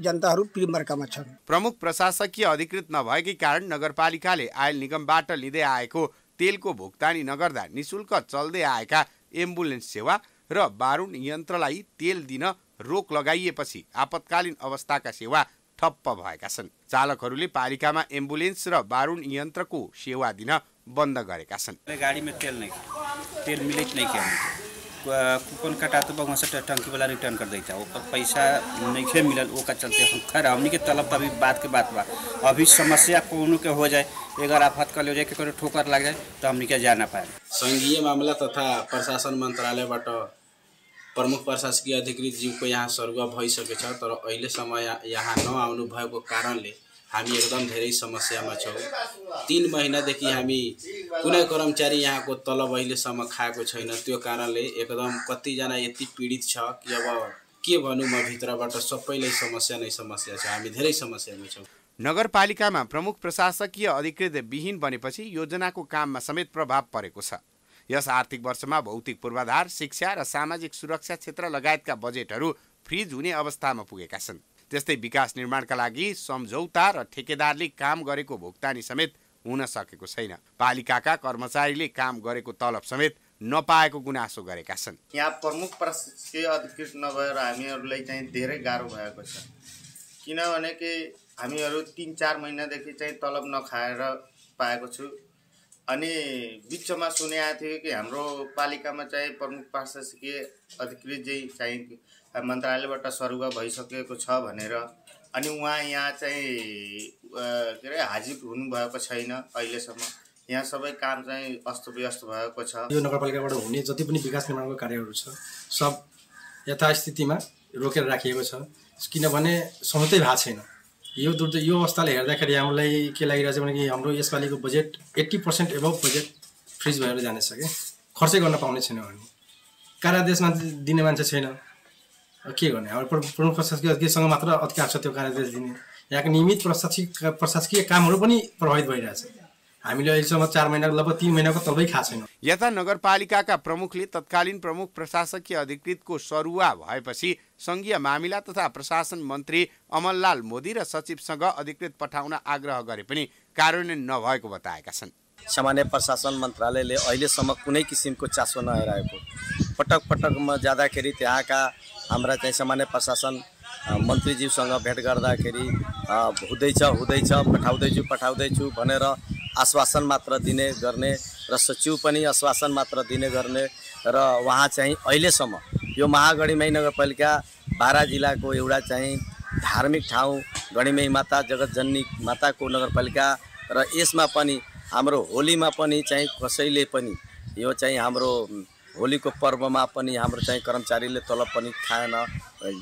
जनताहरू पिरमर्कामा छन्। प्रमुख प्रशासकीय अधिकृत नभएकै कारण नगरपालिकाले आयल निगमबाट लिँदै आएको तेलको भुक्तानी नगर्दा निशुल्क चल्दै आएका एम्बुलेन्स सेवा र बारुण यन्त्रलाई तेल दिन रोक लगाइएपछि आपतकालीन अवस्थाका सेवा ठप्प भएका छन्। चालकहरूले पालिकामा एम्बुलेन्स र बारुण यन्त्रको सेवा दिन बंद गरेका छन्। गाड़ी में तेल नहीं तेल मिले नहीं क्या? कूपन कटा तो वहाँ से टंकी वाला रिटर्न कर देता ऊपर पैसा नहीं खे मिलल वो का चलते हम खैर हमनी के तलब तो अभी बात के बात बा अभी समस्या कोनो के हो जाए अगर आफत कल हो जाए कि ठोकर लग जाए तो हमनी के जा ना पाए? संघीय मामला तथा प्रशासन मन्त्रालयबाट प्रमुख प्रशासकीय अधिकृत जीव को यहाँ सरुवा भइसकेछ तर समय यहाँ नआउनु भएको कारणले हामी एकदम धेरै समस्यामा छौँ। तिन महिनादेखि हामी कुनै कर्मचारी यहाँको तलब अहिलेसम्म खाएको छैन। त्यो कारणले एकदम कतिजना यति पीडित छ कि अब के भनौँ म भित्रबाट सबैलाई समस्या नै समस्या छ। हामी धेरै समस्यामा छौँ। नगरपालिकामा प्रमुख प्रशासकीय अधिकृत विहीन बनेपछि योजनाको काममा समेत प्रभाव परेको छ। यस आर्थिक वर्षमा भौतिक पूर्वाधार शिक्षा र सामाजिक सुरक्षा क्षेत्र लगायतका बजेटहरू फ्रिज हुने अवस्थामा पुगेका छन्। त्यस्तै विकास निर्माणका लागि सम्झौता र ठेकेदारले काम गरेको भुक्तानी समेत हुन सकेको छैन। पालिकाका कर्मचारीले काम गरेको तलब समेत नपाएको गुनासो गरेका छन्। यहाँ प्रमुख प्रशासकीय अधिकृत नभएर हामीहरूलाई चाहिँ धेरै गाह्रो भएको छ। किनभने कि हामीहरू तिन चार महिनादेखि चाहिँ तलब नखाएर पाएको छु। अनि बिचमा सुनेको थियो कि हाम्रो पालिकामा चाहिँ प्रमुख प्रशासकीय अधिकृत चाहिँ मन्त्रालयबाट सरुवा भइसकेको छ भनेर। अनि उहाँ यहाँ चाहिँ के अरे हाजिर हुनुभएको छैन अहिलेसम्म। यहाँ सबै काम चाहिँ अस्तव्यस्त भएको छ। यो नगरपालिकाबाट हुने जति पनि विकास निर्माणको कार्यहरू छ सब यथास्थितिमा रोकेर राखिएको छ। किनभने समेतै भएको छैन। यो दुर्द यो अवस्थाले हेर्दाखेरि हामीलाई के लागिरहेछ भने कि हाम्रो यसपालिको budget eighty percent above budget freeze भएर जानेछ कि। खर्चै गर्न पाउने छैन भने। कार्यादेशमा दिने मान्छे छैन। के गर्ने? हाम्रो प्रमुख प्रशासकीय अधिकारीसँग मात्र अधिकार छ त्यो कार्यादेश दिने। यहाँको नियमित प्रशासकीय प्रशासकीय कामहरू पनि प्रभावित भइरहेछ। हामीले अहिलेसम्म चार महिनाको लगभग तिन महिनाको तलबै खाएको छैन। यता नगरपालिकाका प्रमुखले तत्कालीन प्रमुख प्रशासकीय अधिकृतको सरुवा भएपछि सङ्घीय मामिला तथा प्रशासन मन्त्री अमललाल मोदी र सचिवसँग अधिकृत पठाउन आग्रह गरे पनि कार्यान्वयन नभएको बताएका छन्। सामान्य प्रशासन मन्त्रालयले अहिलेसम्म कुनै किसिमको चासो नहेराएको। पटक पटकमा जाँदाखेरि त्यहाँका हाम्रा चाहिँ सामान्य प्रशासन मन्त्रीज्यूसँग भेट गर्दाखेरि हुँदैछ हुँदैछ पठाउँदैछु पठाउँदैछु भनेर आश्वासन मात्र दिने गर्ने र सचिव पनि आश्वासन मात्र दिने गर्ने र उहाँ चाहिँ अहिलेसम्म यो महागढीमाई नगरपालिका बारा जिल्लाको एउटा चाहिँ धार्मिक ठाउँ गढीमाई माता जगतजननी माताको नगरपालिका र यसमा पनि हाम्रो होलीमा पनि चाहिँ कसैले पनि यो चाहिँ हाम्रो होलीको पर्वमा पनि हाम्रो चाहिँ कर्मचारीले तलब पनि खाएन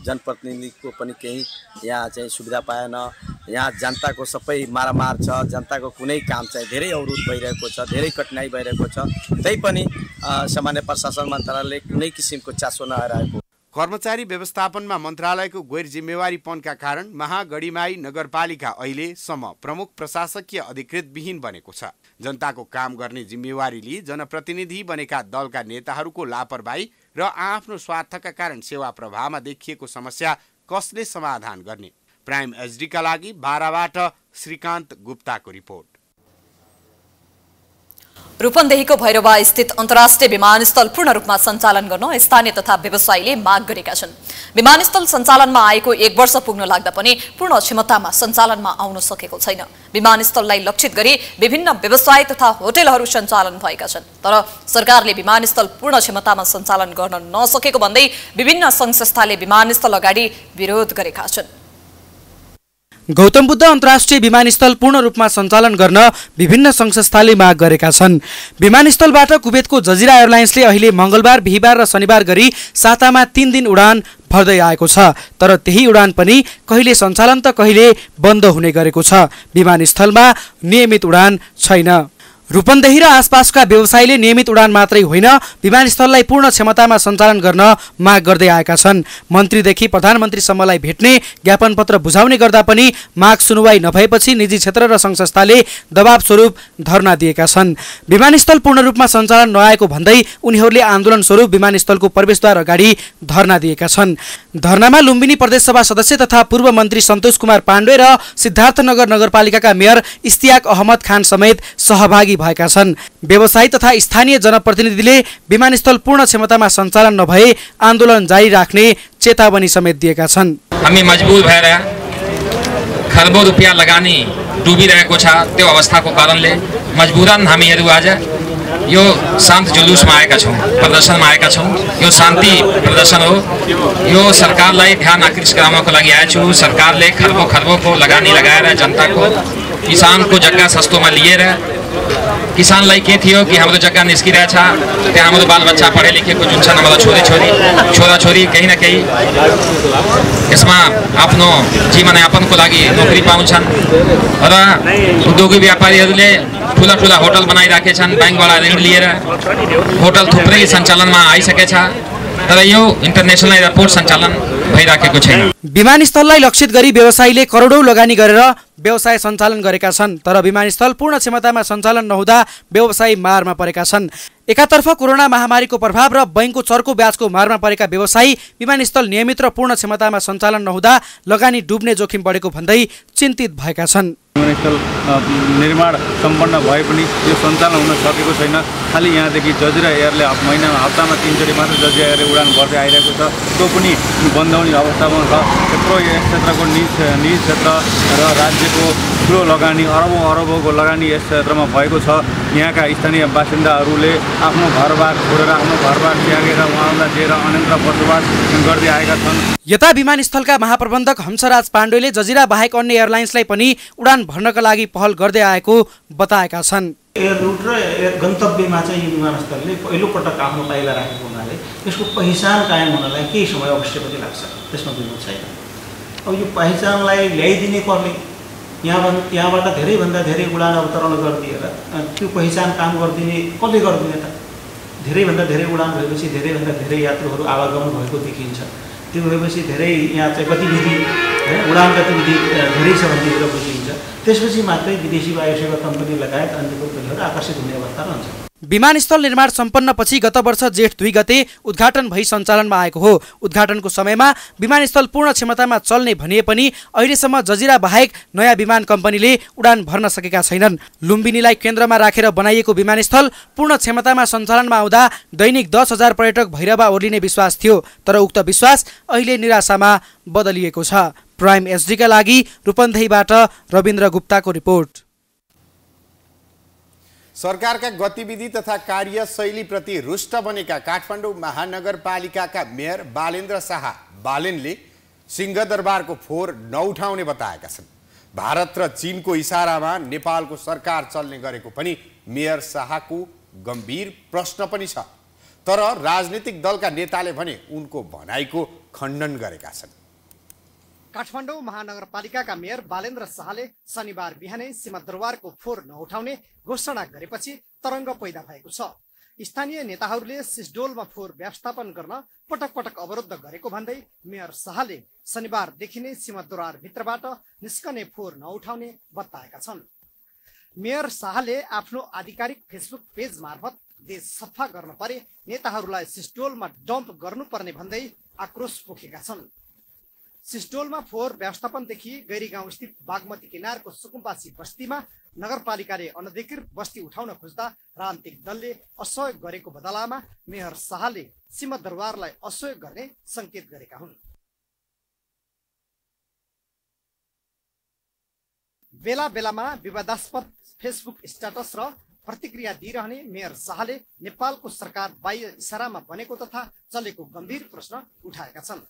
जनप्रतिनिधिको पनि केही यहाँ चाहिँ सुविधा पाएन। यहाँ जनताको सबै मारामार छ जनताको कुनै काम चाहिँ धेरै अवरोध भइरहेको छ धेरै कठिनाइ भइरहेको छ। तैपनि अ, सामान्य प्रशासन मन्त्रालयले कुनै किसिमको चासो नआइरहेको कर्मचारी व्यवस्थापनमा मन्त्रालयको गैर जिम्मेवारीपनका कारण महागढीमाई नगरपालिका अहिलेसम्म प्रमुख प्रशासकीय अधिकृत विहीन बनेको छ। जनताको काम गर्ने जिम्मेवारी लिई जनप्रतिनिधि बनेका दलका नेताहरूको लापरवाही र आफ्नो स्वार्थका कारण सेवा प्रवाहमा देखिएको समस्या कसले समाधान गर्ने? प्राइम एचडीका लागि बाह्रबाट श्रीकान्त गुप्ताको रिपोर्ट। रूपन्देहीको भैरवा स्थित अन्तर्राष्ट्रिय विमानस्थल पूर्ण रूपमा सञ्चालन गर्न स्थानीय तथा व्यवसायीले माग गरेका छन्। विमानस्थल सञ्चालनमा आएको एक वर्ष पुग्न लाग्दा पनि पूर्ण क्षमतामा सञ्चालनमा आउन सकेको छैन। विमानस्थललाई लक्षित गरी विभिन्न व्यवसाय तथा होटेलहरू सञ्चालन भएका छन्। तर सरकारले विमानस्थल पूर्ण क्षमतामा सञ्चालन गर्न नसकेको भन्दै विभिन्न सङ्घ संस्थाले विमानस्थल अगाडि विरोध गरेका छन्। गौतम बुद्ध अन्तर्राष्ट्रिय विमानस्थल पूर्ण रूपमा सञ्चालन गर्न विभिन्न सङ्घ संस्थाले माग गरेका छन्। विमानस्थलबाट कुवेतको जजिरा एयरलाइन्सले अहिले मङ्गलबार बिहिबार र शनिबार गरी सातामा तीन दिन उडान भर्दै आएको छ। तर त्यही उडान पनि कहिले सञ्चालन त कहिले बन्द हुने गरेको छ। विमानस्थलमा नियमित उडान छैन। रूपन्देही र आसपासका व्यवसायीले नियमित उडान मात्रै होइन विमानस्थललाई पूर्ण क्षमतामा सञ्चालन गर्न माग गर्दै आएका छन्। मन्त्रीदेखि प्रधानमन्त्रीसम्मलाई भेट्ने ज्ञापन पत्र बुझाउने गर्दा पनि माग सुनुवाई नभएपछि निजी क्षेत्र र सङ्घ संस्थाले दबाव स्वरूप धरना दिएका छन्। विमानस्थल पूर्ण रूपमा सञ्चालन नआएको भन्दै उनीहरूले आन्दोलन स्वरूप विमानस्थलको प्रवेशद्वार अगाडि धरना दिएका छन्। धरनामा लुम्बिनी प्रदेशसभा सदस्य तथा पूर्व मन्त्री सन्तोष कुमार पाण्डे र सिद्धार्थनगर नगरपालिकाका मेयर इस्तियाक अहमद खान समेत सहभागी भएका छन्। व्यवसायी तथा स्थानीय जनप्रतिनिधिले विमानस्थल पूर्ण क्षमतामा सञ्चालन नभए आन्दोलन जारी राख्ने चेतावनी समेत दिएका छन्। हामी मजबुर भएर खरबौँ रुपियाँ लगानी डुबिरहेको छ त्यो अवस्थाको कारणले मजबुरन हामीहरू आज यो शान्त जुलुसमा आएका छौँ प्रदर्शनमा आएका छौँ। यो शान्ति प्रदर्शन हो। यो सरकारलाई ध्यान आकृष्ट गराउनको लागि आएछु। सरकारले खर्बो खर्बोको लगानी लगाएर जनताको किसानको जग्गा सस्तोमा लिएर किसानलाई के थियो कि हाम्रो जग्गा निस्किरहेछ त्यहाँ हाम्रो बालबच्चा पढे लेखेको जुन छन् हाम्रो छोरीछोरी छोराछोरी केही न केही यसमा आफ्नो जीवनयापनको लागि नोकरी पाउँछन् र उद्योगी व्यापारीहरूले ठुला ठुला होटल बनाइराखेछन् ब्याङ्कबाट ऋण लिएर होटल थुप्रै सञ्चालनमा आइसकेछ तर यो इन्टरनेसनल एयरपोर्ट सञ्चालन भइराखेको छैन। विमानस्थललाई लक्षित गरी व्यवसायीले करोडौँ लगानी गरेर व्यवसाय सञ्चालन गरेका छन् तर विमानस्थल पूर्ण क्षमतामा सञ्चालन नहुँदा व्यवसायी मारमा परेका छन्। एकातर्फ कोरोना महामारीको प्रभाव र बैङ्कको चर्को ब्याजको मारमा परेका व्यवसायी विमानस्थल नियमित र पूर्ण क्षमतामा सञ्चालन नहुँदा लगानी डुब्ने जोखिम बढेको भन्दै चिन्तित भएका छन्। विमानस्थल निर्माण सम्पन्न भए पनि यो सञ्चालन हुन सकेको छैन। खालि यहाँदेखि जजिरा एयरले महिनामा हप्तामा तिनचोटि मात्र जजिरा एयरले उडान भर्दै आइरहेको छ। त्यो पनि बन्द हुने अवस्थामा छ। यत्रो यस क्षेत्रको निज निज क्षेत्र र राज्यको ठुलो लगानी अरबौँ अरबौँको लगानी यस क्षेत्रमा भएको छ। यहाँका स्थानीय बासिन्दाहरूले आफ्नो घरबार छोडेर आफ्नो घरबार त्यागेर उहाँहरूलाई लिएर अन्यत्र बसोबास गर्दै आएका छन्। यता विमानस्थलका महाप्रबन्धक हंसराज पाण्डेले जजिरा बाहेक अन्य एयरलाइन्सलाई पनि उडान भर्नका लागि पहल गर्दै आएको बताएका छन्। एयर रुट र एयर गन्तव्यमा चाहिँ यो विमानस्थलले पहिलोपटक आफ्नो पाइला राखेको हुनाले यसको पहिचान कायम हुनलाई केही समय अवश्य पनि लाग्छ। त्यसमा दुई छैन। अब यो पहिचानलाई ल्याइदिने पर्ने यहाँ यहाँबाट धेरैभन्दा धेरै उडान अवतरण गरिदिएर त्यो पहिचान काम गरिदिने कसले गरिदिने त? धेरैभन्दा धेरै उडान भएपछि धेरैभन्दा धेरै यात्रुहरू आवागमन भएको देखिन्छ। त्यो भएपछि धेरै यहाँ चाहिँ गतिविधि है उडान गतिविधि धेरै छ भन्ने कुरा बुझिन्छ। त्यसपछि मात्रै विदेशी वायुसेवा कम्पनी लगायत अन्य कम्पनीहरू आकर्षित हुने अवस्था रहन्छ। विमानस्थल निर्माण सम्पन्नपछि गत वर्ष जेठ दुई गते उद्घाटन भई सञ्चालनमा आएको हो। उद्घाटनको समयमा विमानस्थल पूर्ण क्षमतामा चल्ने भनिए पनि अहिलेसम्म जजिरा बाहेक नयाँ विमान कम्पनीले उडान भर्न सकेका छैनन्। लुम्बिनीलाई केन्द्रमा राखेर बनाइएको विमानस्थल पूर्ण क्षमतामा सञ्चालनमा आउँदा दैनिक दस हजार पर्यटक भैरवा ओर्लिने विश्वास थियो तर उक्त विश्वास अहिले निराशामा बदलिएको छ। प्राइम एसडीका लागि रूपन्देहीबाट रविन्द्र गुप्ताको रिपोर्ट। सरकारका गतिविधि तथा कार्यशैलीप्रति रुष्ट बनेका काठमाडौँ महानगरपालिकाका मेयर बालेन्द्र शाह बालेनले सिंहदरबारको फोहोर नउठाउने बताएका छन्। भारत र चिनको इसारामा नेपालको सरकार चल्ने गरेको पनि मेयर शाहको गम्भीर प्रश्न पनि छ। तर राजनीतिक दलका नेताले भने उनको भनाइको खण्डन गरेका छन्। काठमाडौँ महानगरपालिकाका मेयर बालेन्द्र शाहले शनिबार बिहानै सिंहदरबारको फोहोर नउठाउने घोषणा गरेपछि तरङ्ग पैदा भएको छ। स्थानीय नेताहरूले सिसडोलमा फोहोर व्यवस्थापन गर्न पटक पटक अवरुद्ध गरेको भन्दै मेयर शाहले शनिबारदेखि नै सिंहदरबार भित्रबाट निस्कने फोहोर नउठाउने बताएका छन्। मेयर शाहले आफ्नो आधिकारिक फेसबुक पेज मार्फत देश सफा गर्न परे नेताहरूलाई सिस्टोलमा डम्प गर्नुपर्ने भन्दै आक्रोश पोखेका छन्। सिस्टोलमा फोहोर व्यवस्थापनदेखि गैरी गाउँ स्थित बागमती किनारको सुकुम्बासी बस्तीमा नगरपालिकाले अनधिकृत बस्ती उठाउन खोज्दा राजनीतिक दलले असहयोग गरेको बदलामा मेयर शाहले सिंहदरबारलाई असहयोग गर्ने सङ्केत गरेका हुन्। बेला बेलामा विवादास्पद फेसबुक स्ट्याटस र प्रतिक्रिया दिइरहने मेयर शाहले नेपालको सरकार बाह्य इसारामा बनेको तथा चलेको गम्भीर प्रश्न उठाएका छन्।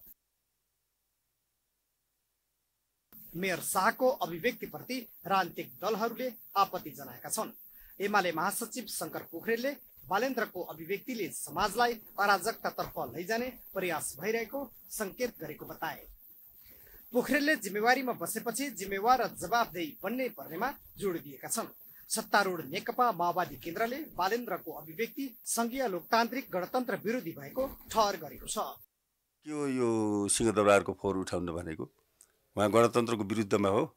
मेयर शाहको अभिव्यक्तिप्रति राजनीतिक दलहरूले आपत्ति जनाएका छन्। एमाले महासचिव शङ्कर पोखरेलले बालेन्द्रको अभिव्यक्तिले समाजलाई अराजकतातर्फ लैजाने प्रयास भइरहेको सङ्केत गरेको बताए। पोखरेलले जिम्मेवारीमा बसेपछि जिम्मेवार र जवाबदेही बन्ने पर्नेमा जोड दिएका छन्। सत्तारूढ नेकपा माओवादी केन्द्रले बालेन्द्रको अभिव्यक्ति सङ्घीय लोकतान्त्रिक गणतन्त्र विरोधी भएको ठहर गरेको छ। के हो यो सिंहदरबारको फोहोर उठाउनु भनेको? उहाँ गणतन्त्रको विरुद्धमा हो।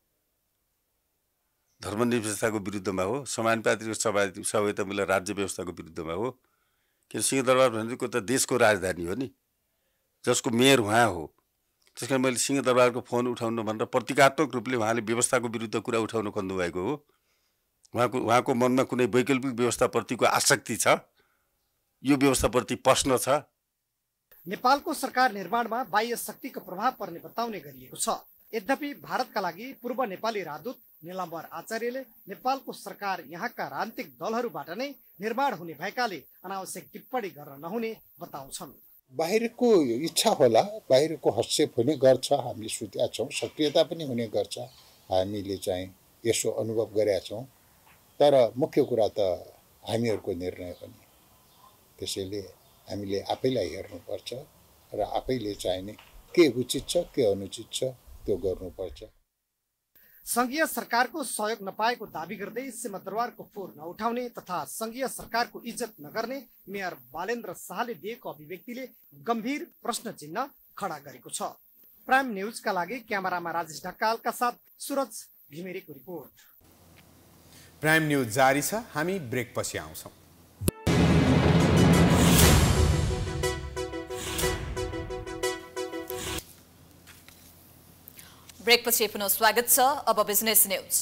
धर्मनिरपेक्षताको विरुद्धमा हो। समानुपातिक सभा सभ्यतामूलक राज्य व्यवस्थाको विरुद्धमा हो। किन सिंहदरबार भनेको त देशको राजधानी हो नि। जसको मेयर उहाँ हो। त्यस कारण मैले सिंहदरबारको फोन उठाउनु भनेर प्रतीकात्मक रूपले उहाँले व्यवस्थाको विरुद्ध कुरा उठाउनु खोज्नुभएको हो। उहाँको उहाँको मनमा कुनै वैकल्पिक व्यवस्थाप्रतिको आसक्ति छ? यो व्यवस्थाप्रति प्रश्न छ? नेपालको सरकार निर्माणमा बाह्य शक्तिको प्रभाव पर्ने बताउने गरिएको छ। यद्यपि भारतका लागि पूर्व नेपाली राजदूत निलम्बर आचार्यले नेपालको सरकार यहाँका राजनीतिक दलहरूबाट नै निर्माण हुने भएकाले अनावश्यक टिप्पणी गर्न नहुने बताउँछन्। बाहिरको इच्छा होला बाहिरको हस्तक्षेप हुने गर्छ हामी सुतेका छौँ सक्रियता पनि हुने गर्छ हामीले चाहिँ यसो अनुभव गरेका छौँ। तर मुख्य कुरा त हामीहरूको निर्णय हो नि त्यसैले हामीले आफैलाई हेर्नुपर्छ र आफैले चाहिने के उचित छ के अनुचित छ त्यो गर्नुपर्छ। सङ्घीय सरकारको सहयोग नपाएको दावी गर्दै सिंहदरबारको फोहोर नउठाउने तथा सङ्घीय सरकारको इज्जत नगर्ने मेयर बालेन्द्र शाहले दिएको अभिव्यक्तिले गम्भीर प्रश्न चिन्ह खडा गरेको छ। प्राइम न्युजका लागि क्यामेरामा राजेश ढकालका साथ सुरज घिमिरेको रिपोर्ट। प्राइम न्युज जारी छ। हामी ब्रेकपछि आउँछौँ। ब्रेकपछि पुनः स्वागत छ। अब बिजनेस न्युज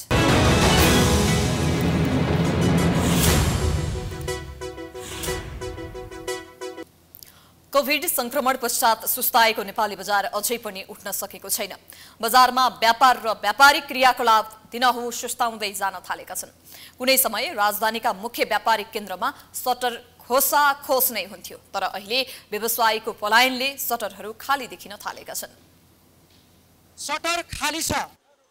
कोभिड संक्रमण पश्चात सुस्ताएको नेपाली बजार अझै पनि उठ्न सकेको छैन। बजारमा व्यापार र व्यापारिक क्रियाकलाप दिनहु सुस्ताउँदै जान थालेका छन्। कुनै समय राजधानीका मुख्य व्यापारिक केन्द्रमा सटर खोसा खोस नै हुन्थ्यो तर अहिले व्यवसायीको पलायनले सटरहरू खाली देखिन थालेका छन्। सटर खाली छ।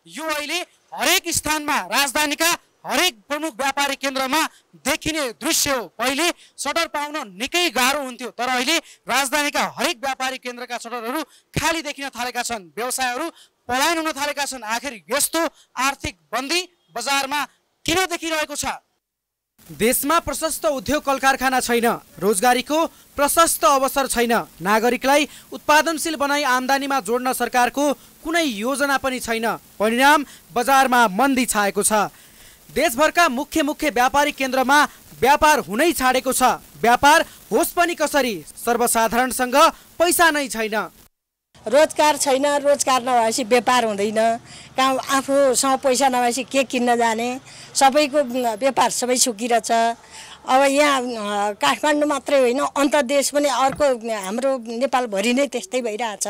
यो अहिले हरेक स्थानमा राजधानीका हरेक प्रमुख व्यापारिक केन्द्रमा देखिने दृश्य हो। पहिले सटर पाउन निकै गाह्रो हुन्थ्यो तर अहिले राजधानीका हरेक व्यापारिक केन्द्रका सटरहरू खाली देखिन थालेका छन्। व्यवसायहरू पलायन हुन थालेका छन्। आखिर यस्तो आर्थिक बन्दी बजारमा किन देखिरहेको छ? देशमा प्रशस्त उद्योग कल कारखाना छैन। रोजगारीको प्रशस्त अवसर छैन। नागरिकलाई उत्पादनशील बनाई आम्दानीमा जोड्न सरकारको कुनै योजना पनि छैन। परिणाम बजारमा मन्दी छाएको छ। देशभरका मुख्य मुख्य व्यापारिक केन्द्रमा व्यापार हुनै छाडेको छ। व्यापार होस् पनि कसरी? सर्वसाधारणसँग पैसा नै छैन। रोजगार छैन रोजगार नभएपछि व्यापार हुँदैन। कहाँ आफूसँग पैसा नभएपछि के किन्न जाने? सबैको व्यापार सबै सुकिरहेछ अब यहाँ काठमाडौँ मात्रै होइन अन्त देश पनि अर्को हाम्रो नेपालभरि नै त्यस्तै भइरहेछ।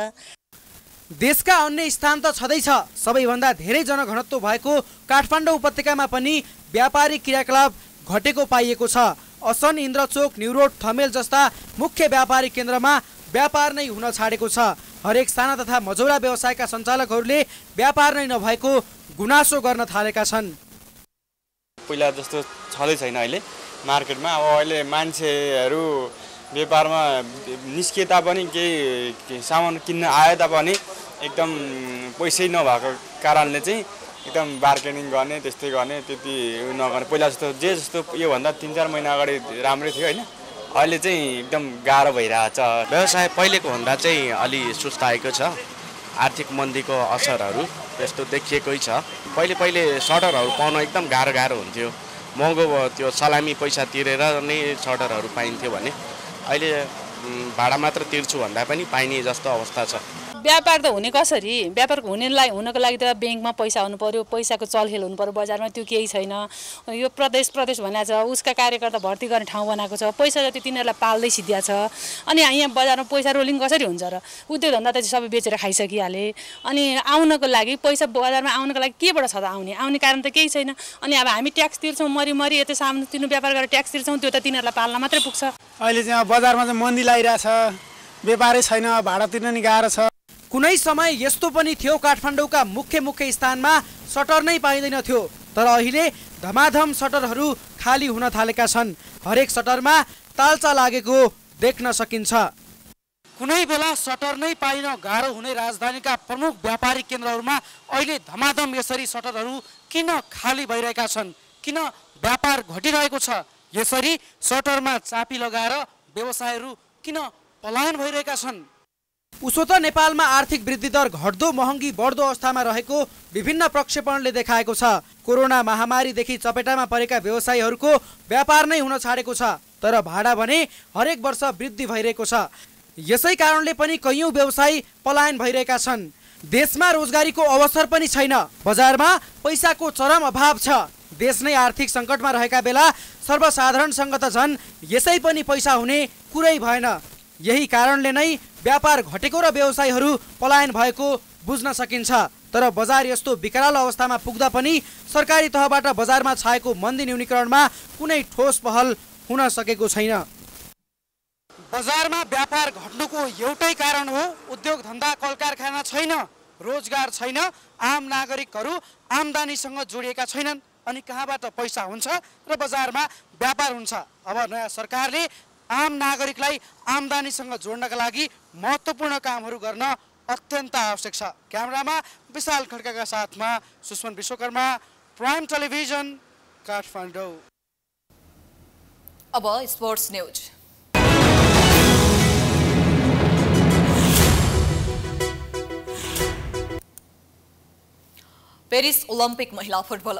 देशका अन्य स्थान त छँदैछ। सबैभन्दा धेरै जनघनत्व भएको काठमाडौँ उपत्यकामा पनि व्यापारिक क्रियाकलाप घटेको पाइएको छ। असन इन्द्रचोक न्युरोड थमेल जस्ता मुख्य व्यापारिक केन्द्रमा व्यापार नै हुन छाडेको छ। हरेक साना तथा मझौला व्यवसायका सञ्चालकहरूले व्यापार नै नभएको गुनासो गर्न थालेका छन्। पहिला जस्तो छँदै छैन अहिले मार्केटमा। अब अहिले मान्छेहरू व्यापारमा निस्किए तापनि केही सामान किन्न आए तापनि एकदम पैसै नभएको कारणले चाहिँ एकदम बार्गेनिङ गर्ने त्यस्तै गर्ने त्यति उयो नगर्ने। पहिला जस्तो जे जस्तो योभन्दा तिन चार महिना अगाडि राम्रै थियो होइन। अहिले चाहिँ एकदम गाह्रो भइरहेछ। व्यवसाय पहिलेको भन्दा चाहिँ अलि सुस्ताएको छ। आर्थिक मन्दीको असरहरू त्यस्तो देखिएकै छ। पहिले पहिले सटरहरू पाउन एकदम गाह्रो गाह्रो हुन्थ्यो। महँगो त्यो सलामी पैसा तिरेर नै सटरहरू पाइन्थ्यो भने। अहिले भाडा मात्र तिर्छु भन्दा पनि पाइने जस्तो अवस्था छ। व्यापार त हुने कसरी? व्यापार हुनेलाई हुनको लागि त ब्याङ्कमा पैसा हुनु पऱ्यो पैसाको चलखेल हुनु पऱ्यो बजारमा त्यो केही छैन। यो प्रदेश प्रदेश भनेको छ उसका कार्यकर्ता भर्ती गर्ने ठाउँ बनाएको छ पैसा जति तिनीहरूलाई पाल्दै सिद्धिया छ। अनि यहाँ बजारमा पैसा रोलिङ कसरी हुन्छ र? उद्योग धन्दा त सबै बेचेर खाइसकिहाले। अनि आउनको लागि पैसा बजारमा आउनको लागि केबाट छ त आउने? आउने कारण त केही छैन। अनि अब हामी ट्याक्स तिर्छौँ मरिमरि यता सामु तिर्नु व्यापार गरेर ट्याक्स तिर्छौँ त्यो त तिनीहरूलाई पाल्न मात्रै पुग्छ। अहिले चाहिँ बजारमा चाहिँ मन्दी लगाइरहेछ व्यापारै छैन भाडा तिर्न नि गाह्रो छ। कुनै समय यस्तो पनि थियो काठमाडौँका मुख्य मुख्य स्थानमा सटर नै पाइँदैन थियो तर अहिले धमाधम सटरहरू खाली हुन थालेका छन्। हरेक सटरमा तालचा लागेको देख्न सकिन्छ। कुनै बेला सटर नै पाइन गाह्रो हुने राजधानीका प्रमुख व्यापारिक केन्द्रहरूमा अहिले धमाधम यसरी सटरहरू किन खाली भइरहेका छन्? किन व्यापार घटिरहेको छ? यसरी सटरमा चापी लगाएर व्यवसायहरू किन पलायन भइरहेका छन्? उसो त नेपालमा आर्थिक वृद्धि दर घट्दो महँगी बढ्दो अवस्थामा रहेको विभिन्न प्रक्षेपणले देखाएको छ। कोरोना महामारीदेखि चपेटामा परेका व्यवसायीहरूको व्यापार नै हुन छाडेको छ तर भाडा भने हरेक वर्ष वृद्धि भइरहेको छ। यसै कारणले पनि कैयौँ व्यवसायी पलायन भइरहेका छन्। देशमा रोजगारीको अवसर पनि छैन। बजारमा पैसाको चरम अभाव छ। देश नै आर्थिक सङ्कटमा रहेका बेला सर्वसाधारणसँग त झन् यसै पनि पैसा हुने कुरै भएन। यही कारणले नै व्यापार घटेको र व्यवसायीहरू पलायन भएको बुझ्न सकिन्छ। तर बजार यस्तो विकराल अवस्थामा पुग्दा पनि सरकारी तहबाट बजारमा छाएको मन्दी न्यूनीकरणमा कुनै ठोस पहल हुन सकेको छैन। बजारमा व्यापार घट्नुको एउटै कारण हो उद्योग धन्दा कल कारखाना छैन रोजगार छैन आम नागरिकहरू आमदानीसँग जोडिएका छैनन् अनि कहाँबाट पैसा हुन्छ र बजारमा व्यापार हुन्छ? अब नयाँ सरकारले आम नागरिकलाई आमदानीसँग जोड्नका लागि महत्त्वपूर्ण कामहरू गर्न अत्यन्त आवश्यक छ। क्यामेरामा विशाल खड्काका साथमा सुष्मन विश्वकर्मा प्राइम टेलिभिजन काठमाडौँ। अब स्पोर्ट्स न्युज। पेरिस ओलम्पिक महिला फुटबल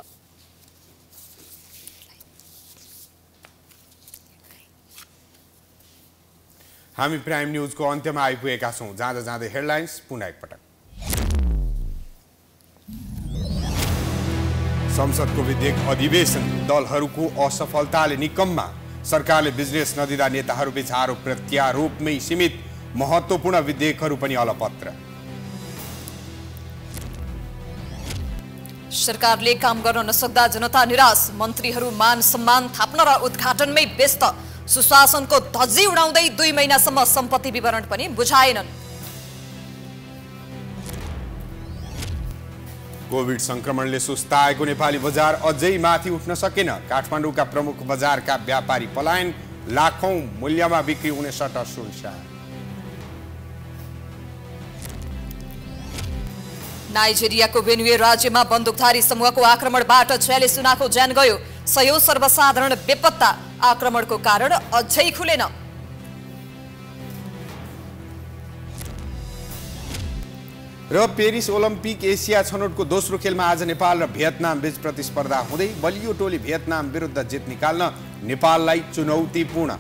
हामी प्राइम न्युजको अन्त्यमा आइपुगेका छौँ। जाँदा जाँदै हेडलाइन्स पुनः एकपटक संसदको विधेयक अधिवेशन दलहरूको असफलताले निकममा। सरकारले बिजनेस नदिँदा नेताहरूबीच आरोप प्रत्यारोपमै सीमित महत्त्वपूर्ण विधेयकहरू पनि अलपत्र। सरकारले काम गर्न नसक्दा जनता निराश। मन्त्रीहरू मान सम्मान थाप्न र उद्घाटनमै व्यस्त। सुशासनको धज्जी उडाउँदै दुई महिनासम्म सम्पत्ति विवरण पनि बुझाएनन्। कोभिड संक्रमणले सुस्ताएको नेपाली बजार अझै माथि उठ्न सकेन। काठमाडौँका प्रमुख बजारका व्यापारी पलायन लाखौं मूल्यमा बिक्री हुने सटर सुनसान नाइजेरियाको बेनुए राज्यमा बन्दुकधारी समूहको आक्रमणबाट छयालिस जनाको ज्यान गयो। सयौं सर्वसाधारण बेपत्ता आक्रमणको कारण अझै खुलेन। र पेरिस ओलम्पिक एसिया छनौटको दोस्रो खेलमा आज नेपाल र भियतनाम बीच प्रतिस्पर्धा हुँदै बलियो टोली भियतनाम विरुद्ध जित निकाल्न नेपाललाई चुनौतीपूर्ण।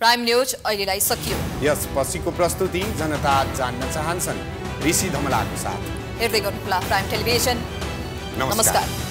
प्राइम न्युज अहिलेलाई सकियो। यसपछिको प्रस्तुति जनता जान्न चाहन्छन्। ऋषि धमलाको साथ। हेर्दै गर्नुहोला प्राइम टेलिभिजन नमस्कार। नमस्कार